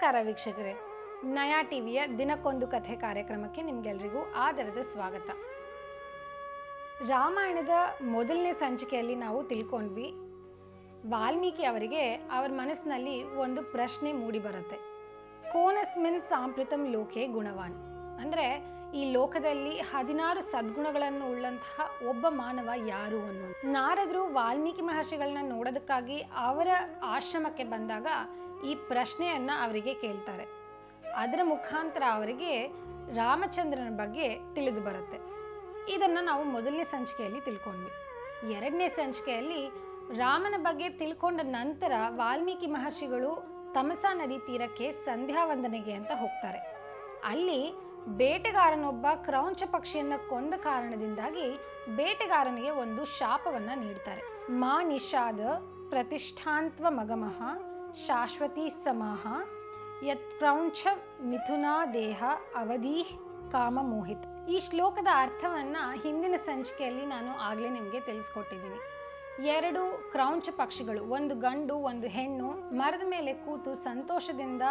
ನಮಸ್ಕಾರ ವೀಕ್ಷಕರೇ. ನಯಾ ಟಿವಿಯ ದಿನಕ್ಕೊಂದು ಕಥೆ ಕಾರ್ಯಕ್ರಮಕ್ಕೆ ನಿಮ್ಗೆಲ್ರಿಗೂ ಆದರದ ಸ್ವಾಗತ. ರಾಮಾಯಣದ ಮೊದಲನೇ ಸಂಚಿಕೆಯಲ್ಲಿ ನಾವು ತಿಳ್ಕೊಂಡ್ವಿ, ವಾಲ್ಮೀಕಿ ಅವರಿಗೆ ಅವರ ಮನಸ್ಸಿನಲ್ಲಿ ಒಂದು ಪ್ರಶ್ನೆ ಮೂಡಿ ಬರುತ್ತೆ ಕೋನಸ್ಮಿನ್ ಸಾಂಪ್ರತಂ ಲೋಕೆ ಗುಣವಾನ್. ಅಂದರೆ ಈ ಲೋಕದಲ್ಲಿ ಹದಿನಾರು ಸದ್ಗುಣಗಳನ್ನು ಉಳ್ಳಂತಹ ಒಬ್ಬ ಮಾನವ ಯಾರು ಅನ್ನೋ ನಾರದರು ವಾಲ್ಮೀಕಿ ಮಹರ್ಷಿಗಳನ್ನ ನೋಡೋದಕ್ಕಾಗಿ ಅವರ ಆಶ್ರಮಕ್ಕೆ ಬಂದಾಗ ಈ ಪ್ರಶ್ನೆಯನ್ನ ಅವರಿಗೆ ಕೇಳ್ತಾರೆ. ಅದರ ಮುಖಾಂತರ ಅವರಿಗೆ ರಾಮಚಂದ್ರನ ಬಗ್ಗೆ ತಿಳಿದು ಬರುತ್ತೆ. ಇದನ್ನು ನಾವು ಮೊದಲನೇ ಸಂಚಿಕೆಯಲ್ಲಿ ತಿಳ್ಕೊಂಡ್ವಿ. ಎರಡನೇ ಸಂಚಿಕೆಯಲ್ಲಿ ರಾಮನ ಬಗ್ಗೆ ತಿಳ್ಕೊಂಡ ನಂತರ ವಾಲ್ಮೀಕಿ ಮಹರ್ಷಿಗಳು ತಮಸಾ ನದಿ ತೀರಕ್ಕೆ ಸಂಧ್ಯಾ ವಂದನೆಗೆ ಅಂತ ಹೋಗ್ತಾರೆ. ಅಲ್ಲಿ ಬೇಟೆಗಾರನೊಬ್ಬ ಕ್ರೌಂಚ ಪಕ್ಷಿಯನ್ನ ಕೊಂದ ಕಾರಣದಿಂದಾಗಿ ಬೇಟೆಗಾರನಿಗೆ ಒಂದು ಶಾಪವನ್ನ ನೀಡ್ತಾರೆ. ಮಾ ನಿಷಾದ, ಪ್ರತಿಷ್ಠಾಂತ್ವ ಮಗಮಃ ಶಾಶ್ವತಿ ಸಮಾಹ, ಯತ್ ಕ್ರೌಂಚ ಮಿಥುನಾ ದೇಹ ಅವಧಿ ಕಾಮ ಮೋಹಿತ್. ಈ ಶ್ಲೋಕದ ಅರ್ಥವನ್ನ ಹಿಂದಿನ ಸಂಚಿಕೆಯಲ್ಲಿ ನಾನು ಆಗಲೇ ನಿಮಗೆ ತಿಳಿಸ್ಕೊಟ್ಟಿದ್ದೀನಿ. ಎರಡು ಕ್ರೌಂಚ ಪಕ್ಷಿಗಳು, ಒಂದು ಗಂಡು, ಒಂದು ಹೆಣ್ಣು ಮರದ ಮೇಲೆ ಕೂತು ಸಂತೋಷದಿಂದ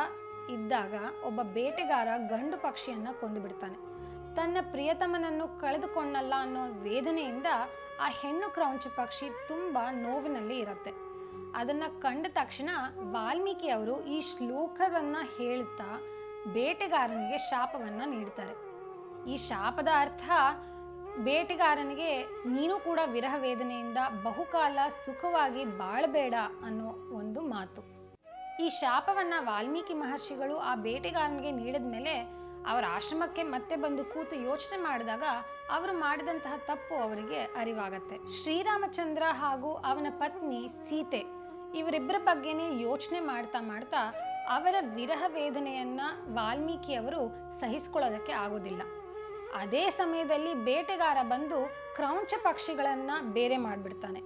ಇದ್ದಾಗ ಒಬ್ಬ ಬೇಟೆಗಾರ ಗಂಡು ಪಕ್ಷಿಯನ್ನ ಕೊಂದುಬಿಡ್ತಾನೆ ತನ್ನ ಪ್ರಿಯತಮನನ್ನು ಕಳೆದುಕೊಂಡಲ್ಲ ಅನ್ನೋ ವೇದನೆಯಿಂದ ಆ ಹೆಣ್ಣು ಕ್ರೌಂಚು ಪಕ್ಷಿ ತುಂಬಾ ನೋವಿನಲ್ಲಿ ಇರುತ್ತೆ. ಅದನ್ನ ಕಂಡ ತಕ್ಷಣ ವಾಲ್ಮೀಕಿ ಅವರು ಈ ಶ್ಲೋಕವನ್ನ ಹೇಳುತ್ತಾ ಬೇಟೆಗಾರನಿಗೆ ಶಾಪವನ್ನ ನೀಡ್ತಾರೆ. ಈ ಶಾಪದ ಅರ್ಥ ಬೇಟೆಗಾರನಿಗೆ, ನೀನು ಕೂಡ ವಿರಹ ವೇದನೆಯಿಂದ ಬಹುಕಾಲ ಸುಖವಾಗಿ ಬಾಳಬೇಡ ಅನ್ನೋ ಒಂದು ಮಾತು. ಈ ಶಾಪವನ್ನ ವಾಲ್ಮೀಕಿ ಮಹರ್ಷಿಗಳು ಆ ಬೇಟೆಗಾರನಿಗೆ ನೀಡಿದ ಮೇಲೆ ಅವರ ಆಶ್ರಮಕ್ಕೆ ಮತ್ತೆ ಬಂದು ಕೂತು ಯೋಚನೆ ಮಾಡಿದಾಗ ಅವರು ಮಾಡಿದಂತಹ ತಪ್ಪು ಅವರಿಗೆ ಅರಿವಾಗತ್ತೆ. ಶ್ರೀರಾಮಚಂದ್ರ ಹಾಗೂ ಅವನ ಪತ್ನಿ ಸೀತೆ ಇವರಿಬ್ಬರ ಬಗ್ಗೆನೇ ಯೋಚನೆ ಮಾಡ್ತಾ ಮಾಡ್ತಾ ಅವರ ವಿರಹ ವೇದನೆಯನ್ನ ವಾಲ್ಮೀಕಿ ಅವರು ಸಹಿಸ್ಕೊಳ್ಳೋದಕ್ಕೆ ಆಗೋದಿಲ್ಲ. ಅದೇ ಸಮಯದಲ್ಲಿ ಬೇಟೆಗಾರ ಬಂದು ಕ್ರೌಂಚ ಪಕ್ಷಿಗಳನ್ನು ಬೇರೆ ಮಾಡಿಬಿಡ್ತಾನೆ.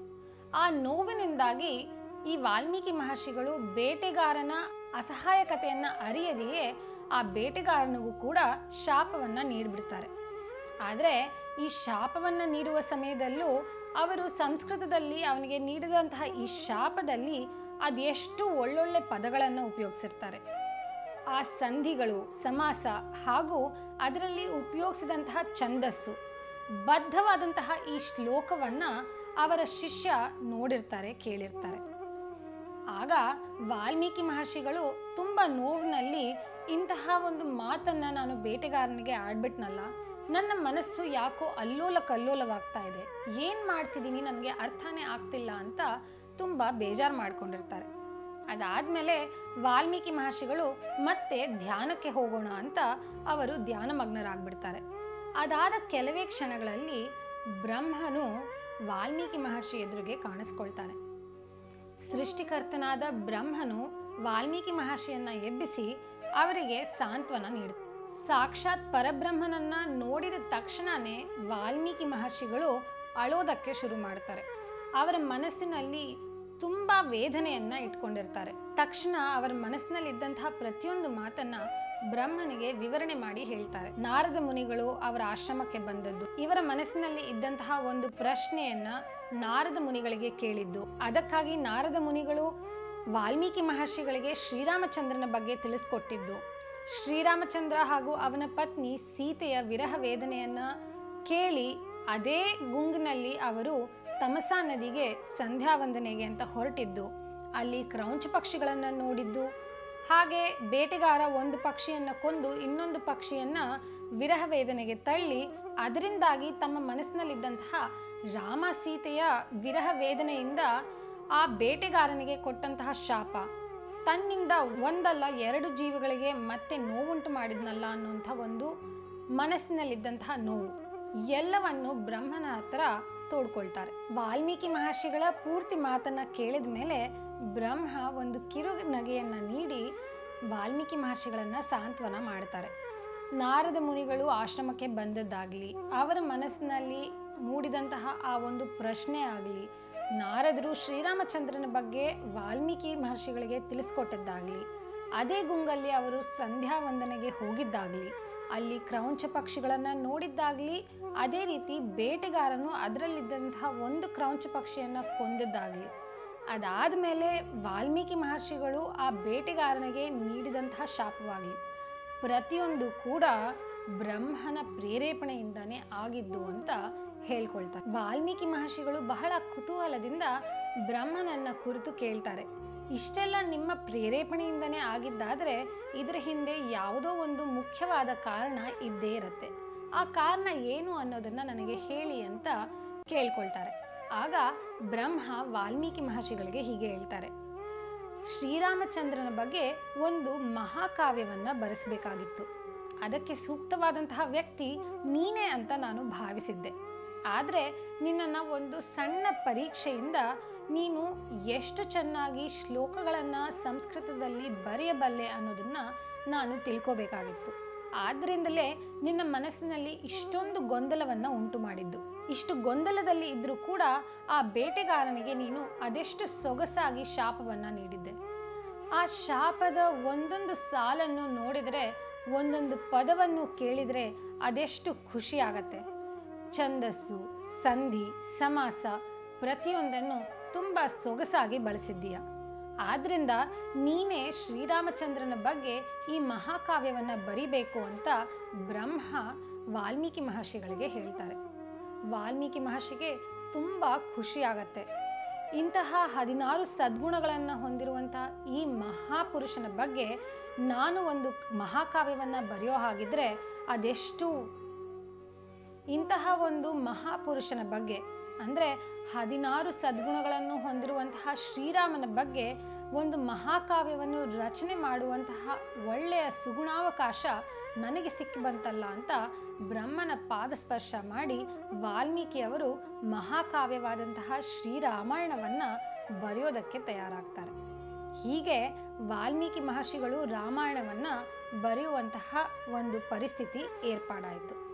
ಆ ನೋವಿನಿಂದಾಗಿ ಈ ವಾಲ್ಮೀಕಿ ಮಹರ್ಷಿಗಳು ಬೇಟೆಗಾರನ ಅಸಹಾಯಕತೆಯನ್ನ ಅರಿಯದೆಯೇ ಆ ಬೇಟೆಗಾರನಿಗೂ ಕೂಡ ಶಾಪವನ್ನ ನೀಡಿಬಿಡ್ತಾರೆ. ಆದರೆ ಈ ಶಾಪವನ್ನ ನೀಡುವ ಸಮಯದಲ್ಲೂ ಅವರು ಸಂಸ್ಕೃತದಲ್ಲಿ ಅವನಿಗೆ ನೀಡಿದಂತಹ ಈ ಶಾಪದಲ್ಲಿ ಅದೆಷ್ಟು ಒಳ್ಳೊಳ್ಳೆ ಪದಗಳನ್ನು ಉಪಯೋಗಿಸಿರ್ತಾರೆ. ಆ ಸಂಧಿಗಳು, ಸಮಾಸ ಹಾಗೂ ಅದರಲ್ಲಿ ಉಪಯೋಗಿಸಿದಂತಹ ಛಂದಸ್ಸು, ಬದ್ಧವಾದಂತಹ ಈ ಶ್ಲೋಕವನ್ನ ಅವರ ಶಿಷ್ಯ ನೋಡಿರ್ತಾರೆ, ಕೇಳಿರ್ತಾರೆ. ಆಗ ವಾಲ್ಮೀಕಿ ಮಹರ್ಷಿಗಳು ತುಂಬ ನೋವಿನಲ್ಲಿ ಇಂತಹ ಒಂದು ಮಾತನ್ನ ನಾನು ಬೇಟೆಗಾರನಿಗೆ ಆಡ್ಬಿಟ್ನಲ್ಲ, ನನ್ನ ಮನಸ್ಸು ಯಾಕೋ ಅಲ್ಲೋಲ ಕಲ್ಲೋಲವಾಗ್ತಾ ಇದೆ. ಏನು ಮಾಡ್ತಿದ್ದೀನಿ ನನಗೆ ಅರ್ಥನೇ ಆಗ್ತಿಲ್ಲ ಅಂತ ತುಂಬ ಬೇಜಾರು ಮಾಡ್ಕೊಂಡಿರ್ತಾರೆ. ಅದಾದಮೇಲೆ ವಾಲ್ಮೀಕಿ ಮಹರ್ಷಿಗಳು ಮತ್ತೆ ಧ್ಯಾನಕ್ಕೆ ಹೋಗೋಣ ಅಂತ ಅವರು ಧ್ಯಾನಮಗ್ನರಾಗ್ಬಿಡ್ತಾರೆ ಅದಾದ ಕೆಲವೇ ಕ್ಷಣಗಳಲ್ಲಿ ಬ್ರಹ್ಮನು ವಾಲ್ಮೀಕಿ ಮಹರ್ಷಿ ಎದುರಿಗೆ ಕಾಣಿಸ್ಕೊಳ್ತಾನೆ. ಸೃಷ್ಟಿಕರ್ತನಾದ ಬ್ರಹ್ಮನು ವಾಲ್ಮೀಕಿ ಮಹರ್ಷಿಯನ್ನ ಎಬ್ಬಿಸಿ ಅವರಿಗೆ ಸಾಂತ್ವನ ನೀಡ ಸಾಕ್ಷಾತ್ ಪರಬ್ರಹ್ಮನನ್ನ ನೋಡಿದ ತಕ್ಷಣನೇ ವಾಲ್ಮೀಕಿ ಮಹರ್ಷಿಗಳು ಅಳೋದಕ್ಕೆ ಶುರು ಮಾಡ್ತಾರೆ. ಅವರ ಮನಸ್ಸಿನಲ್ಲಿ ತುಂಬಾ ವೇದನೆಯನ್ನ ಇಟ್ಕೊಂಡಿರ್ತಾರೆ. ತಕ್ಷಣ ಅವರ ಮನಸ್ಸಿನಲ್ಲಿ ಇದ್ದಂತಹ ಪ್ರತಿಯೊಂದು ಮಾತನ್ನ ಬ್ರಹ್ಮನಿಗೆ ವಿವರಣೆ ಮಾಡಿ ಹೇಳ್ತಾರೆ. ನಾರದ ಮುನಿಗಳು ಅವರ ಆಶ್ರಮಕ್ಕೆ ಬಂದದ್ದು. ಇವರ ಮನಸ್ಸಿನಲ್ಲಿ ಇದ್ದಂತಹ ಒಂದು ಪ್ರಶ್ನೆಯನ್ನ ನಾರದ ಮುನಿಗಳಿಗೆ ಕೇಳಿದ್ದು. ಅದಕ್ಕಾಗಿ ನಾರದ ಮುನಿಗಳು ವಾಲ್ಮೀಕಿ ಮಹರ್ಷಿಗಳಿಗೆ ಶ್ರೀರಾಮಚಂದ್ರನ ಬಗ್ಗೆ ತಿಳಿಸ್ಕೊಟ್ಟಿದ್ದು. ಶ್ರೀರಾಮಚಂದ್ರ ಹಾಗೂ ಅವನ ಪತ್ನಿ ಸೀತೆಯ ವಿರಹ ವೇದನೆಯನ್ನ ಕೇಳಿ ಅದೇ ಗುಂಗಿನಲ್ಲಿ ಅವರು ತಮಸಾ ನದಿಗೆ ಸಂಧ್ಯಾ ವಂದನೆಗೆ ಅಂತ ಹೊರಟಿದ್ದು. ಅಲ್ಲಿ ಕ್ರೌಂಚ್ ಪಕ್ಷಿಗಳನ್ನು ನೋಡಿದ್ದು. ಹಾಗೆ ಬೇಟೆಗಾರ ಒಂದು ಪಕ್ಷಿಯನ್ನ ಕೊಂದು ಇನ್ನೊಂದು ಪಕ್ಷಿಯನ್ನ ವಿರಹ ವೇದನೆಗೆ ತಳ್ಳಿ, ಅದರಿಂದಾಗಿ ತಮ್ಮ ಮನಸ್ಸಿನಲ್ಲಿದ್ದಂತಹ ರಾಮ ಸೀತೆಯ ವಿರಹ ವೇದನೆಯಿಂದ ಆ ಬೇಟೆಗಾರನಿಗೆ ಕೊಟ್ಟಂತಹ ಶಾಪ. ತನ್ನಿಂದ ಒಂದಲ್ಲ ಎರಡು ಜೀವಿಗಳಿಗೆ ಮತ್ತೆ ನೋವುಂಟು ಮಾಡಿದ್ನಲ್ಲ ಅನ್ನುವಂಥ ಒಂದು ಮನಸ್ಸಿನಲ್ಲಿದ್ದಂತಹ ನೋವು. ಎಲ್ಲವನ್ನು ಬ್ರಹ್ಮನ ಹತ್ರ ತೋಡ್ಕೊಳ್ತಾರೆ. ವಾಲ್ಮೀಕಿ ಮಹರ್ಷಿಗಳ ಪೂರ್ತಿ ಮಾತನ್ನ ಕೇಳಿದ ಮೇಲೆ ಬ್ರಹ್ಮ ಒಂದು ಕಿರು ನಗೆಯನ್ನ ನೀಡಿ ವಾಲ್ಮೀಕಿ ಮಹರ್ಷಿಗಳನ್ನ ಸಾಂತ್ವನ ಮಾಡ್ತಾರೆ. ನಾರದ ಮುನಿಗಳು ಆಶ್ರಮಕ್ಕೆ ಬಂದದ್ದಾಗಲಿ, ಅವರ ಮನಸ್ಸಿನಲ್ಲಿ ಮೂಡಿದಂತಹ ಆ ಒಂದು ಪ್ರಶ್ನೆ ಆಗಲಿ, ನಾರದರು ಶ್ರೀರಾಮಚಂದ್ರನ ಬಗ್ಗೆ ವಾಲ್ಮೀಕಿ ಮಹರ್ಷಿಗಳಿಗೆ ತಿಳಿಸ್ಕೊಟ್ಟಿದ್ದಾಗಲಿ, ಅದೇ ಗುಂಗಲ್ಲಿ ಅವರು ಸಂಧ್ಯಾ ವಂದನೆಗೆ ಹೋಗಿದ್ದಾಗಲಿ ಅಲ್ಲಿ ಕ್ರೌಂಚ ಪಕ್ಷಿಗಳನ್ನು ನೋಡಿದ್ದಾಗಲಿ ಅದೇ ರೀತಿ ಬೇಟೆಗಾರನು ಅದರಲ್ಲಿದ್ದಂತಹ ಒಂದು ಕ್ರೌಂಚ ಪಕ್ಷಿಯನ್ನು ಕೊಂದಿದ್ದಾಗ್ಲಿ. ಅದಾದ ಮೇಲೆ ವಾಲ್ಮೀಕಿ ಮಹರ್ಷಿಗಳು ಆ ಬೇಟೆಗಾರನಿಗೆ ನೀಡಿದಂತಹ ಶಾಪವಾಗಲಿ. ಪ್ರತಿಯೊಂದು ಕೂಡ ಬ್ರಹ್ಮನ ಪ್ರೇರೇಪಣೆಯಿಂದನೇ ಆಗಿದ್ದು ಅಂತ ಹೇಳ್ಕೊಳ್ತಾರೆ. ವಾಲ್ಮೀಕಿ ಮಹರ್ಷಿಗಳು ಬಹಳ ಕುತೂಹಲದಿಂದ ಬ್ರಹ್ಮನನ್ನ ಕುರಿತು ಕೇಳ್ತಾರೆ. ಇಷ್ಟೆಲ್ಲ ನಿಮ್ಮ ಪ್ರೇರೇಪಣೆಯಿಂದನೇ ಆಗಿದ್ದಾದರೆ ಇದರ ಹಿಂದೆ ಯಾವುದೋ ಒಂದು ಮುಖ್ಯವಾದ ಕಾರಣ ಇದ್ದೇ ಇರುತ್ತೆ. ಆ ಕಾರಣ ಏನು ಅನ್ನೋದನ್ನು ನನಗೆ ಹೇಳಿ ಅಂತ ಕೇಳ್ಕೊಳ್ತಾರೆ. ಆಗ ಬ್ರಹ್ಮ ವಾಲ್ಮೀಕಿ ಮಹರ್ಷಿಗಳಿಗೆ ಹೀಗೆ ಹೇಳ್ತಾರೆ. ಶ್ರೀರಾಮಚಂದ್ರನ ಬಗ್ಗೆ ಒಂದು ಮಹಾಕಾವ್ಯವನ್ನು ಬರೆಸಬೇಕಾಗಿತ್ತು. ಅದಕ್ಕೆ ಸೂಕ್ತವಾದಂತಹ ವ್ಯಕ್ತಿ ನೀನೇ ಅಂತ ನಾನು ಭಾವಿಸಿದ್ದೆ. ಆದರೆ ನಿನ್ನನ್ನು ಒಂದು ಸಣ್ಣ ಪರೀಕ್ಷೆಯಿಂದ ನೀನು ಎಷ್ಟು ಚೆನ್ನಾಗಿ ಶ್ಲೋಕಗಳನ್ನು ಸಂಸ್ಕೃತದಲ್ಲಿ ಬರೆಯಬಲ್ಲೆ ಅನ್ನೋದನ್ನು ನಾನು ತಿಳ್ಕೋಬೇಕಾಗಿತ್ತು. ಆದ್ದರಿಂದಲೇ ನಿನ್ನ ಮನಸ್ಸಿನಲ್ಲಿ ಇಷ್ಟೊಂದು ಗೊಂದಲವನ್ನು ಉಂಟು ಮಾಡಿದ್ದು. ಇಷ್ಟು ಗೊಂದಲದಲ್ಲಿ ಇದ್ದರೂ ಕೂಡ ಆ ಬೇಟೆಗಾರನಿಗೆ ನೀನು ಅದೆಷ್ಟು ಸೊಗಸಾಗಿ ಶಾಪವನ್ನು ನೀಡಿದ್ದೆ. ಆ ಶಾಪದ ಒಂದೊಂದು ಸಾಲನ್ನು ನೋಡಿದರೆ, ಒಂದೊಂದು ಪದವನ್ನು ಕೇಳಿದರೆ ಅದೆಷ್ಟು ಖುಷಿ ಆಗತ್ತೆ ಛಂದಸ್ಸು, ಸಂಧಿ, ಸಮಾಸ ಪ್ರತಿಯೊಂದನ್ನು ತುಂಬ ಸೊಗಸಾಗಿ ಬಳಸಿದ್ದೀಯ. ಆದ್ರಿಂದ ನೀನೇ ಶ್ರೀರಾಮಚಂದ್ರನ ಬಗ್ಗೆ ಈ ಮಹಾಕಾವ್ಯವನ್ನು ಬರಿಬೇಕು ಅಂತ ಬ್ರಹ್ಮ ವಾಲ್ಮೀಕಿ ಮಹರ್ಷಿಗಳಿಗೆ ಹೇಳ್ತಾರೆ. ವಾಲ್ಮೀಕಿ ಮಹರ್ಷಿಗೆ ತುಂಬ ಖುಷಿಯಾಗತ್ತೆ. ಇಂತಹ ಹದಿನಾರು ಸದ್ಗುಣಗಳನ್ನು ಹೊಂದಿರುವಂಥ ಈ ಮಹಾಪುರುಷನ ಬಗ್ಗೆ ನಾನು ಒಂದು ಮಹಾಕಾವ್ಯವನ್ನು ಬರೆಯೋ ಹಾಗಿದ್ರೆ ಅದೆಷ್ಟು ಇಂತಹ ಒಂದು ಮಹಾಪುರುಷನ ಬಗ್ಗೆ ಅಂದರೆ ಹದಿನಾರು ಸದ್ಗುಣಗಳನ್ನು ಹೊಂದಿರುವಂತಹ ಶ್ರೀರಾಮನ ಬಗ್ಗೆ ಒಂದು ಮಹಾಕಾವ್ಯವನ್ನು ರಚನೆ ಮಾಡುವಂತಹ ಒಳ್ಳೆಯ ಸುಗುಣಾವಕಾಶ ನನಗೆ ಸಿಕ್ಕಿ ಬಂತಲ್ಲ ಅಂತ ಬ್ರಹ್ಮನ ಪಾದಸ್ಪರ್ಶ ಮಾಡಿ ವಾಲ್ಮೀಕಿಯವರು ಮಹಾಕಾವ್ಯವಾದಂತಹ ಶ್ರೀರಾಮಾಯಣವನ್ನು ಬರೆಯೋದಕ್ಕೆ ತಯಾರಾಗ್ತಾರೆ. ಹೀಗೆ ವಾಲ್ಮೀಕಿ ಮಹರ್ಷಿಗಳು ರಾಮಾಯಣವನ್ನು ಬರೆಯುವಂತಹ ಒಂದು ಪರಿಸ್ಥಿತಿ ಏರ್ಪಾಡಾಯಿತು.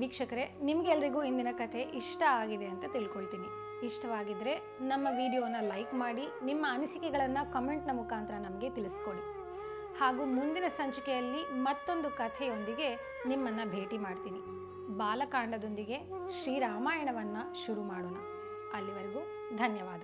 ವೀಕ್ಷಕರೇ, ನಿಮಗೆಲ್ರಿಗೂ ಇಂದಿನ ಕಥೆ ಇಷ್ಟ ಆಗಿದೆ ಅಂತ ತಿಳ್ಕೊಳ್ತೀನಿ. ಇಷ್ಟವಾಗಿದ್ದರೆ ನಮ್ಮ ವಿಡಿಯೋನ ಲೈಕ್ ಮಾಡಿ, ನಿಮ್ಮ ಅನಿಸಿಕೆಗಳನ್ನು ಕಮೆಂಟ್ನ ಮುಖಾಂತರ ನಮಗೆ ತಿಳಿಸ್ಕೊಡಿ. ಹಾಗೂ ಮುಂದಿನ ಸಂಚಿಕೆಯಲ್ಲಿ ಮತ್ತೊಂದು ಕಥೆಯೊಂದಿಗೆ ನಿಮ್ಮನ್ನು ಭೇಟಿ ಮಾಡ್ತೀನಿ. ಬಾಲಕಾಂಡದೊಂದಿಗೆ ಶ್ರೀರಾಮಾಯಣವನ್ನು ಶುರು ಮಾಡೋಣ. ಅಲ್ಲಿವರೆಗೂ ಧನ್ಯವಾದ.